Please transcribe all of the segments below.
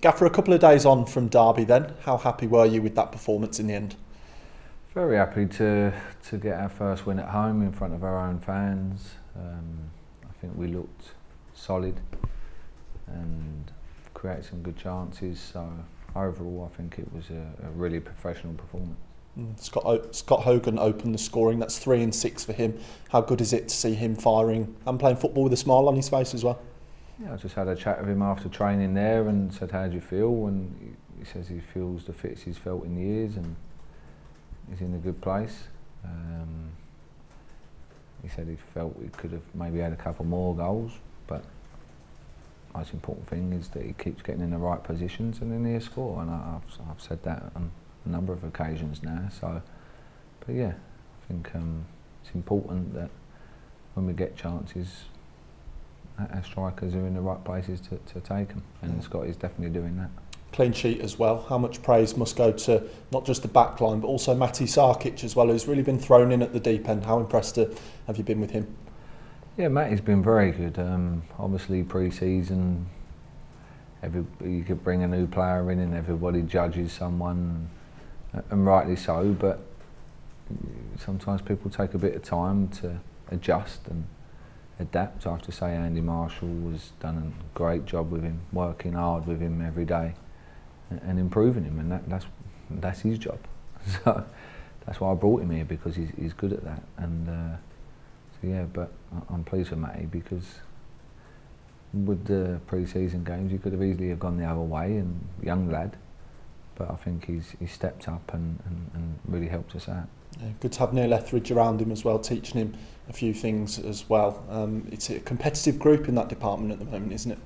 Gaffer, a couple of days on from Derby then, how happy were you with that performance in the end? Very happy to to get our first win at home in front of our own fans. Um, I think we looked solid and created some good chances. So overall, I think it was a, a really professional performance. Mm, Scott, o- Scott Hogan opened the scoring. That's three and six for him. How good is it to see him firing and playing football with a smile on his face as well? Yeah, I just had a chat with him after training there and said, "How do you feel?" And he, says he feels the fittest he's felt in years and he's in a good place. Um, he said he felt he could have maybe had a couple more goals, but most important thing is that he keeps getting in the right positions and then he'll score. And I, I've, I've said that on a number of occasions now. So, but yeah, I think um, it's important that when we get chances, our strikers are in the right places to, to take them, and Mm. Scott is definitely doing that. Clean sheet as well. How much praise must go to not just the back line, but also Matty Sarkic as well, who's really been thrown in at the deep end. How impressed have you been with him? Yeah, Matty's been very good. Um, obviously, pre-season, every you could bring a new player in, and everybody judges someone, uh, and rightly so. But sometimes people take a bit of time to adjust and adapt. I have to say, Andy Marshall has done a great job with him, working hard with him every day, and, improving him, and that, that's that's his job. So that's why I brought him here because he's, he's good at that, and. Uh, so yeah, but I'm pleased with Matty because with the pre-season games, he could have easily have gone the other way, and young lad. But I think he's he's stepped up and, and, and really helped us out. Yeah, good to have Neil Etheridge around him as well, teaching him a few things as well. Um, it's a competitive group in that department at the moment, isn't it?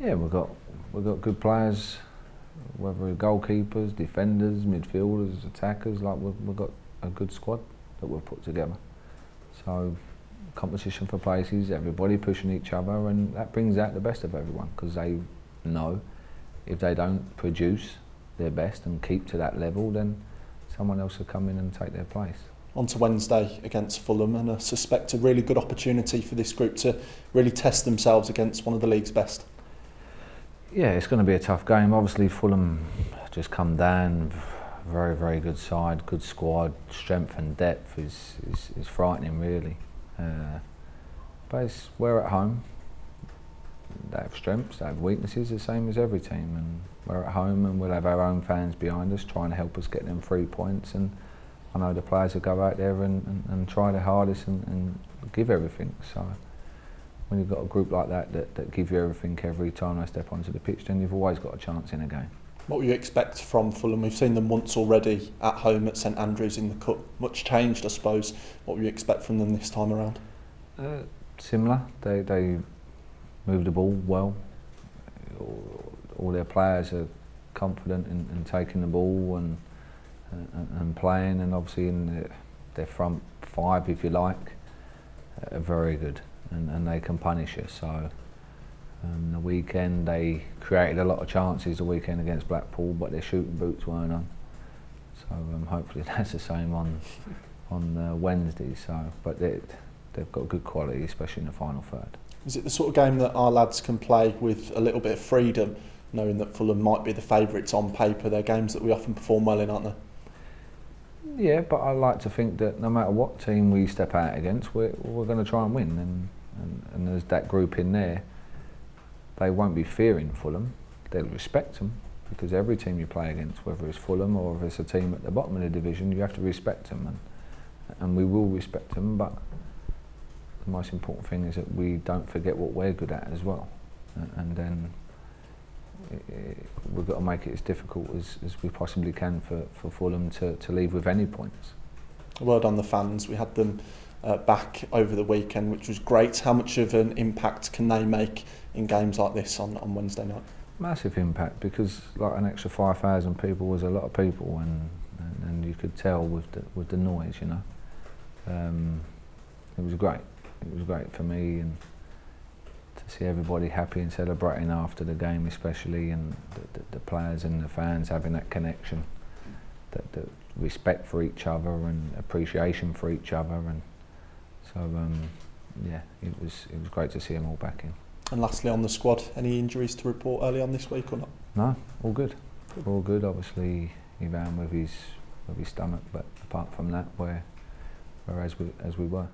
Yeah, we've got we've got good players, whether we're goalkeepers, defenders, midfielders, attackers. Like we've, we've got a good squad that we've put together. So competition for places, everybody pushing each other, and that brings out the best of everyone because they know if they don't produce their best and keep to that level, then someone else will come in and take their place. On to Wednesday against Fulham, and I suspect a really good opportunity for this group to really test themselves against one of the league's best. Yeah, it's going to be a tough game. Obviously, Fulham just come down. Very, very good side, good squad. Strength and depth is is, is frightening, really. Uh, but we're at home. They have strengths, they have weaknesses, the same as every team. And we're at home, and we'll have our own fans behind us, trying to help us get them three points. And I know the players will go out there and, and, and try their hardest and, and give everything. So when you've got a group like that, that that give you everything every time they step onto the pitch, then you've always got a chance in a game. What will you expect from Fulham? We've seen them once already at home at St Andrews in the Cup. Much changed, I suppose. What will you expect from them this time around? Uh, similar. They they move the ball well. All, their players are confident in, in taking the ball and, and and playing, and obviously in the, their front five, if you like, are very good, and, and they can punish you. So. Um, the weekend they created a lot of chances the weekend against Blackpool, but their shooting boots weren't on. So um, hopefully that's the same on on uh, Wednesday. So, but they, they've got good quality, especially in the final third. Is it the sort of game that our lads can play with a little bit of freedom, knowing that Fulham might be the favourites on paper? They're games that we often perform well in, aren't they? Yeah, but I like to think that no matter what team we step out against, we're, we're going to try and win. And, and, and there's that group in there. They won't be fearing Fulham. They'll respect them because every team you play against, whether it's Fulham or if it's a team at the bottom of the division, you have to respect them. And, and we will respect them, but the most important thing is that we don't forget what we're good at as well. And, and then i i we've got to make it as difficult as, as we possibly can for, for Fulham to, to leave with any points. A word on the fans. We had them uh, back over the weekend, which was great. How much of an impact can they make in games like this on, on Wednesday night? Massive impact because like an extra 5,000 people was a lot of people and, and, and you could tell with the, with the noise, you know. Um, it was great. It was great for me and to see everybody happy and celebrating after the game especially and the, the, the players and the fans having that connection, that, that respect for each other and appreciation for each other and so um, yeah, it was, it was great to see them all back in. And lastly, on the squad, any injuries to report early on this week or not? No, all good. All good. Obviously, ran with his with his stomach, but apart from that, we're, we're as we as we were.